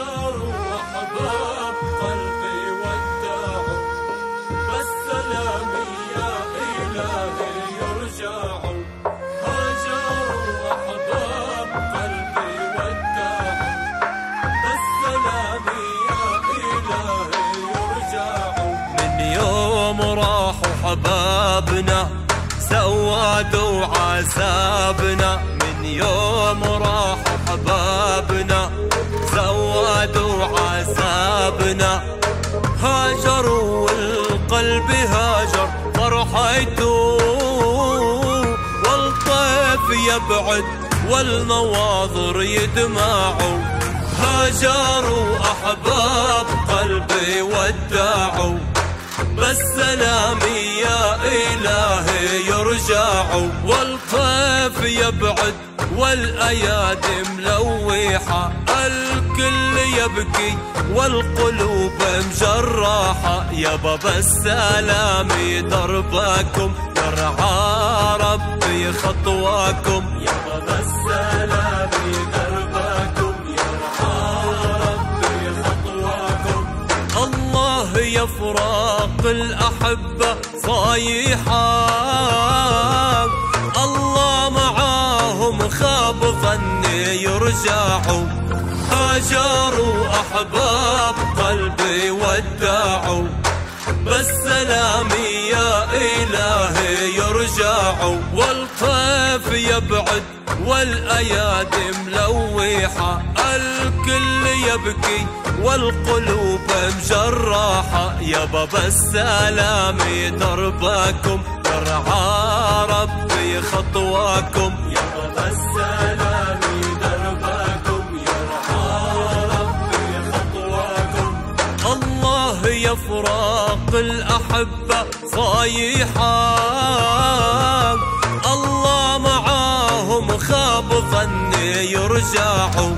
وأحباب قلبي يا إلهي وأحباب قلبي يا إلهي من يوم راحوا حبابنا سوادوا عذابنا. من يوم عذابنا هاجروا والقلب هاجر فرحيته والطيف يبعد والنواظر يدمعوا. هاجروا أحباب قلبي ودعوا. بس سلامي يا إلهي يرجعوا. والطيف يبعد والأيادي ملوحة. الكل يبكي والقلوب مجراحة يا بابا السلام دربكم يرعى ربي خطواكم. يا بابا السلام دربكم يرعى ربي خطواكم. الله يفراق الأحبة صايحة. الله معاهم خاب ظني يرجعوا هاجروا أحباب قلبي ودعوا. بس سلامي يا إلهي يرجعوا. والخيف يبعد والأيادي ملوحة. الكل يبكي والقلوب مجراحة يا بابا السلام دربكم يرعى ربي خطواكم. يا بابا السلام يفراق الأحبة صايحة. الله معاهم خاب ظني يرجعوا